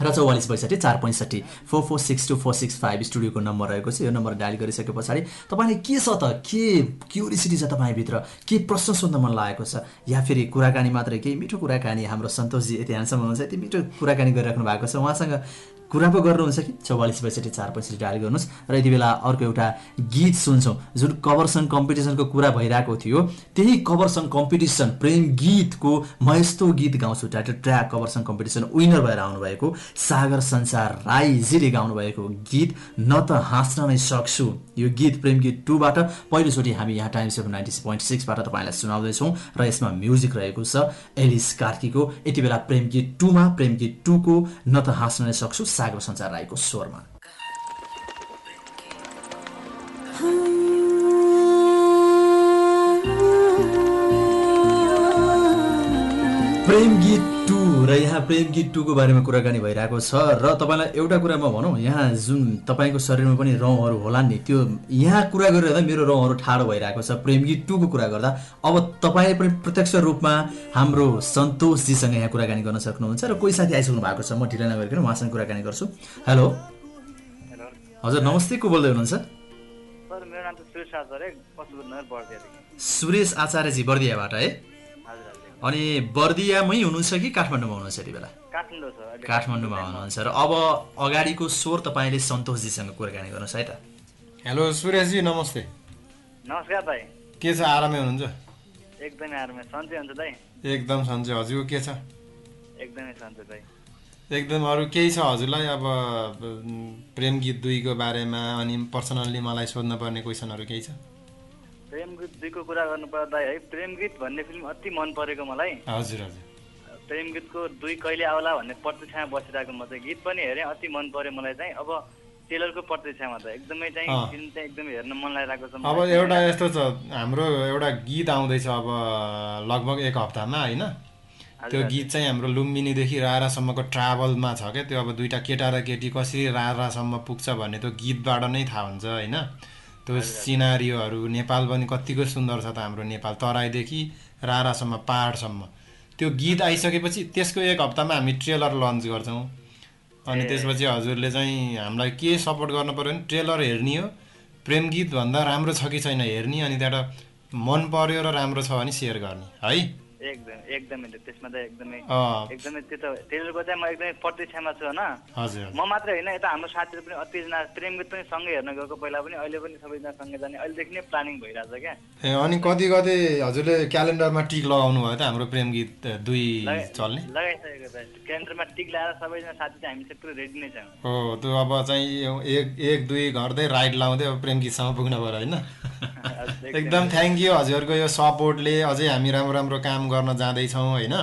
S1: र चौवालिस पैँसठी चार पैँसठी four four six two four six five स्टुडियोको number रहेको छ। यो नम्बर डायल गरिसके पछाडि तपाईँले के छ त? के क्युरिसिटी छ तपाईँभित्र? के प्रश्न सोध्न मन लागेको छ? या फेरि कुराकानी मात्रै केही मिठो कुराकानी हाम्रो सन्तोषजी यति ह्यान्डसम हुनुहुन्छ यति मिठो कुराकानी गरिराख्नु भएको छ उहाँसँग कुरा पो गर्नुहुन्छ कि? चौवालिस पैँसठी चार पैँसठी डायल गर्नुहोस्। र यति बेला अर्को एउटा गीत सुन्छौँ जुन कभर सङ्ग कम्पिटिसनको कुरा भइरहेको थियो। त्यही कभर सङ्ग कम्पिटिसन प्रेम गीतको म यस्तो गीत गाउँछु title track cover song competition winner भएर आउनुभएको सागर संसार राईजीले गाउनुभएको गीत न त हाँस्न नै सक्छु। यो गीत प्रेम गीत टूबाट पहिलोचोटि हामी यहाँ टाइम सेभेन नाइन्टी पोइन्ट सिक्सबाट तपाईँलाई सुनाउँदैछौँ र यसमा म्युजिक रहेको छ एलिस कार्कीको यति बेला प्रेम गीत टूमा प्रेम गीत टूको न त हाँस्न नै सक्छु सागर संसार राईको स्वरमा। र यहाँ प्रेम गीत टूको बारेमा कुराकानी भइरहेको छ र तपाईँलाई एउटा कुरामा भनौँ यहाँ जुन तपाईँको शरीरमा पनि रौँहरू होला नि त्यो यहाँ कुरा गरिरहँदा मेरो रौँहरू ठाडो भइरहेको छ। प्रेम गीत टूको कुरा गर्दा अब तपाईँ पनि प्रत्यक्ष रूपमा हाम्रो सन्तोषजीसँग यहाँ कुराकानी गर्न सक्नुहुन्छ र कोही साथी आइसक्नु भएको छ म ढिला नगरिकन उहाँसँग कुराकानी गर्छु। हेलो। हजुर नमस्ते को बोल्दै हुनुहुन्छ?
S5: सर मेरो नाम चाहिँ सुरेश
S1: आचार्यजी बर्दियाबाट है? अनि बर्दियामै हुनुहुन्छ कि काठमाडौँमा हुनुहुन्छ यति बेला?
S5: काठमाडौँ छ अहिले
S1: काठमाडौँमा हुनुहुन्छ। र अब अगाडिको स्वर तपाईँले सन्तोषजीसँग कुराकानी गर्नुहोस् है त।
S4: हेलो सुरेशजी नमस्ते।
S5: नमस्कार दाइ
S4: के छ आरामै हुनुहुन्छ?
S5: एकदमै आरामै सन्चै हुन्छ दाइ?
S4: एकदम सन्चै हजुरको के छ?
S5: एकदमै सन्चै दाइ
S4: एकदम अरू केही छ हजुरलाई? अब प्रेम गीत दुईको बारेमा अनि पर्सनल्ली मलाई सोध्न पर्ने क्वेसनहरू केही छ?
S5: गीत दुईको कुरा गर्नु पर्दा है प्रेम गीत भन्ने फिल्म अति मन परेको मलाई।
S4: हजुर हजुर।
S5: प्रेम गीतको दुई कहिले आउला भन्ने प्रतीक्षामा बसिरहेको म चाहिँ गीत पनि हेरेँ अति मन पर्यो मलाई चाहिँ। अब टेलरको प्रतीक्षामा त एकदमै चाहिँ। फिल्म चाहिँ एकदमै हेर्न मन लागिरहेको छ
S4: अब। एउटा यस्तो छ हाम्रो एउटा गीत आउँदैछ अब लगभग एक हप्तामा होइन? त्यो गीत चाहिँ हाम्रो लुम्बिनीदेखि रारासम्मको ट्राभलमा छ क्या? त्यो अब दुइटा केटा र केटी कसरी रारासम्म पुग्छ भन्ने त्यो गीतबाट नै थाहा हुन्छ होइन? त्यो सिनारीहरू नेपाल पनि कतिको सुन्दर छ त हाम्रो नेपाल तराईदेखि रारासम्म पाहाडसम्म। त्यो गीत आइसकेपछि त्यसको एक हप्तामा हामी ट्रेलर लन्च गर्छौँ। अनि त्यसपछि हजुरले चाहिँ हामीलाई के सपोर्ट गर्नु पऱ्यो भने ट्रेलर हेर्ने हो। प्रेम गीत भन्दा राम्रो छ कि छैन हेर्ने अनि त्यहाँबाट मन पर्यो र राम्रो छ भने सेयर गर्ने। है?
S5: एकदम एकदमै त्यो- त्यसमा त एकदमै एकदमै त्यो त टेलरको चाहिँ म एकदमै प्रतीक्षामा छु होइन? म मात्र होइन यता हाम्रो साथीहरू पनि अतिजना प्रेम गीत पनि सँगै हेर्न गएको पहिला पनि अहिले पनि सबैजना सँगै जाने अहिलेदेखि नै प्लानिङ भइरहेछ क्या।
S4: ए अनि कति कति हजुरले क्यालेन्डरमा टिक लगाउनु भयो त हाम्रो प्रेम गीत दुई चल्ने?
S5: लगाइसकेको छ क्यालेन्डरमा टिक लगाएर सबैजना साथी चाहिँ हामी चाहिँ पुरै रेडी नै छौँ।
S4: हो त्यो अब चाहिँ एक एक दुई गर्दै राइड लाउँदै अब प्रेम गीतसम्म पुग्न पऱ्यो होइन? (laughs) (laughs) एकदम। थ्याङ्क यू हजुरको यो सपोर्टले अझै हामी राम्रो राम्रो काम गर्न जाँदैछौँ होइन?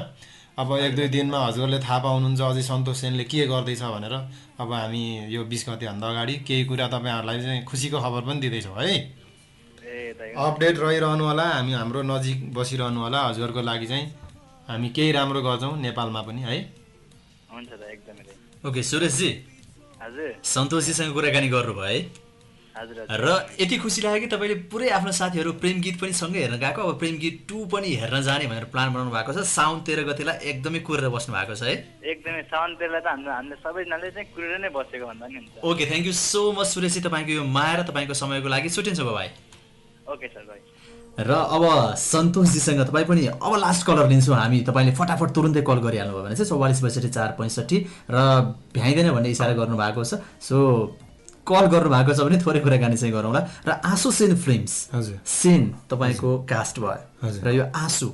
S4: अब एक दुई दिनमा हजुरले थाहा पाउनुहुन्छ अझै सन्तोष सेनले के गर्दैछ भनेर। अब हामी यो बिस गतिभन्दा अगाडि केही कुरा तपाईँहरूलाई चाहिँ खुसीको खबर पनि दिँदैछौँ है? अपडेट रहिरहनु होला हामी हाम्रो नजिक बसिरहनु होला हजुरहरूको लागि चाहिँ हामी केही राम्रो गर्छौँ नेपालमा पनि है?
S1: ओके सुरेशजी।
S5: हजुर।
S1: सन्तोषजीसँग कुराकानी गर्नुभयो है? र यति खुसी लाग्यो कि तपाईँले पुरै आफ्नो साथीहरू प्रेम गीत पनि सँगै हेर्न गएको। अब प्रेम गीत टू पनि हेर्न जाने भनेर प्लान बनाउनु भएको छ। साउन तेह्र गतिलाई एकदमै कुरेर बस्नु भएको छ है?
S5: एकदमै साउन तेललाई त हाम्रो हामीले सबैजनाले चाहिँ कुरेर नै बसेको भन्दा नि
S1: okay thank you so much Suresh ji तपाईँको यो माया र तपाईँको समयको लागि। छुट्टिन्छ भाइ
S5: ओके सर भाइ
S1: र अब सन्तोषजीसँग तपाईँ पनि अब लास्ट कलर लिन्छौँ हामी। तपाईँले फटाफट तुरुन्तै कल गरिहाल्नु भयो भने चाहिँ चौवालिस बैसठी चार पैँसठी र भ्याइँदैन भन्ने इसारा गर्नुभएको छ। सो कल गर्नुभएको छ भने थोरै कुराकानी चाहिँ गरौँला। र आँसु सेन फिल्म्स।
S4: हजुर।
S1: सेन तपाईँको कास्ट भयो। र यो आँसु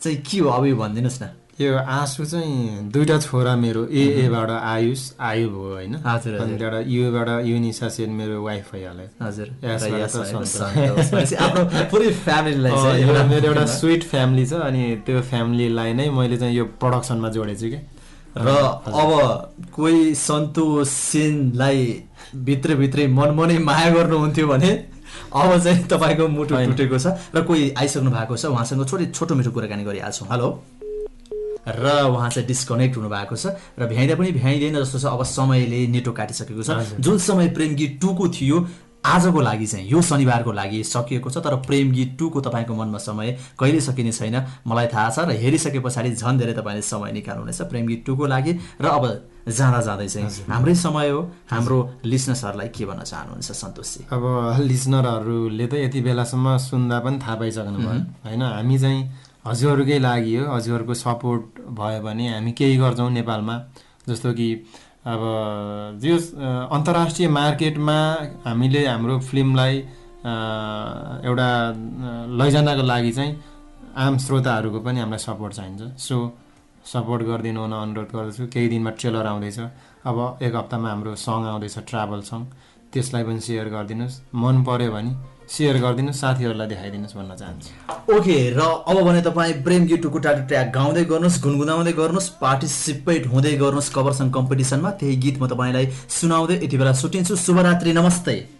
S1: चाहिँ के हो अब यो भनिदिनुहोस् न।
S4: यो आँसु चाहिँ दुइटा छोरा मेरो एएबाट आयुष आयु भयो होइन। त्यहाँबाट युबाट युनिसा सेन मेरो वाइफ भइहाल्यो
S1: हजुर। भएको आफ्नो पुरै फ्यामिलीलाई
S4: एउटा मेरो एउटा (laughs) स्विट फ्यामिली छ अनि त्यो फ्यामिलीलाई नै मैले चाहिँ यो प्रडक्सनमा जोडेछु कि।
S1: र अब कोही सन्तोष सेनलाई भित्रभित्रै मनमनै माया गर्नुहुन्थ्यो भने अब चाहिँ तपाईँको मुटु टुटेको छ र कोही आइसक्नु भएको छ उहाँसँग छोटो छोटो मिठो कुराकानी गरिहाल्छौँ। हेलो। र उहाँ चाहिँ डिस्कनेक्ट हुनुभएको छ र भ्याइँदा पनि भ्याइँदैन जस्तो छ। अब समयले नेटो काटिसकेको छ। जुन समय प्रेम गीत टूको थियो आजको लागि चाहिँ यो शनिबारको लागि सकिएको छ तर प्रेम गीत टूको तपाईँको मनमा समय कहिले सकिने छैन मलाई थाहा छ र हेरिसके पछाडि झन् धेरै तपाईँले समय निकाल्नुहुनेछ प्रेम गीत टूको लागि र अब जाँदा जाँदै चाहिँ हाम्रै समय हो हाम्रो लिसनर्सहरूलाई के भन्न चाहनुहुन्छ सन्तोषजी
S4: अब लिसनरहरूले त यति बेलासम्म सुन्दा पनि थाहा पाइसक्नु भयो। होइन हामी चाहिँ हजुरहरूकै लागि हो हजुरहरूको सपोर्ट भयो भने हामी केही गर्छौँ नेपालमा। जस्तो कि अब जो अन्तर्राष्ट्रिय मार्केटमा हामीले हाम्रो फिल्मलाई एउटा लैजानको लागि चाहिँ आम श्रोताहरूको पनि हामीलाई सपोर्ट चाहिन्छ। सो सपोर्ट गरिदिनु हुन अनुरोध गर्दछु। केही दिनमा ट्रेलर आउँदैछ। अब एक हप्तामा हाम्रो सङ आउँदैछ ट्राभल सङ त्यसलाई पनि सेयर गरिदिनुहोस्। मन पर्यो भने सेयर गरिदिनुहोस् साथीहरूलाई देखाइदिनुहोस् भन्न चाहन्छु।
S1: ओके र अब भने तपाईँ प्रेम गीत टुकु टाटु ट्याग गाउँदै गर्नुहोस् गुनगुनाउँदै गर्नुहोस् पार्टिसिपेट हुँदै गर्नुहोस् कभर सङ कम्पिटिसनमा त्यही गीत म तपाईँलाई सुनाउँदै यति बेला सुटिन्छु शुभरात्रि नमस्ते।